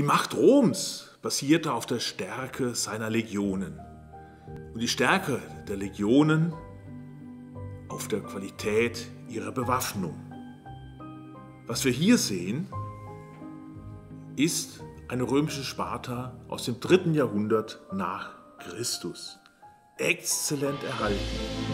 Die Macht Roms basierte auf der Stärke seiner Legionen und die Stärke der Legionen auf der Qualität ihrer Bewaffnung. Was wir hier sehen, ist eine römische Sparta aus dem dritten Jahrhundert nach Christus. Exzellent erhalten.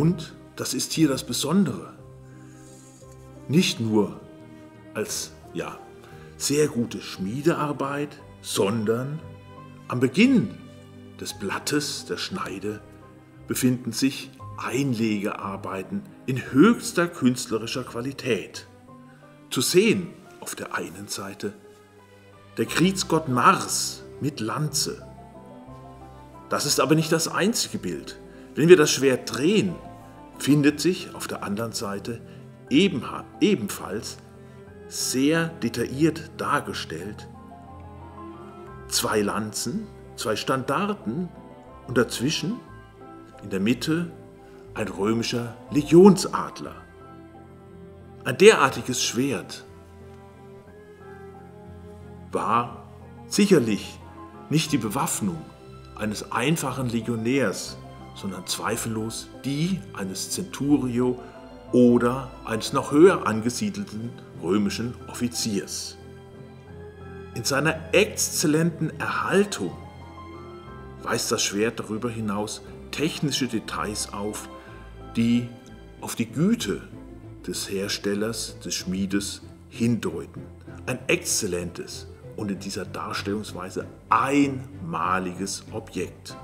Und das ist hier das Besondere. Nicht nur als ja, sehr gute Schmiedearbeit, sondern am Beginn des Blattes der Schneide befinden sich Einlegearbeiten in höchster künstlerischer Qualität. Zu sehen auf der einen Seite der Kriegsgott Mars mit Lanze. Das ist aber nicht das einzige Bild. Wenn wir das Schwert drehen, findet sich auf der anderen Seite ebenfalls sehr detailliert dargestellt zwei Lanzen, zwei Standarten und dazwischen in der Mitte ein römischer Legionsadler. Ein derartiges Schwert war sicherlich nicht die Bewaffnung eines einfachen Legionärs, sondern zweifellos die eines Centurio oder eines noch höher angesiedelten römischen Offiziers. In seiner exzellenten Erhaltung weist das Schwert darüber hinaus technische Details auf, die auf die Güte des Herstellers, des Schmiedes hindeuten. Ein exzellentes und in dieser Darstellungsweise einmaliges Objekt.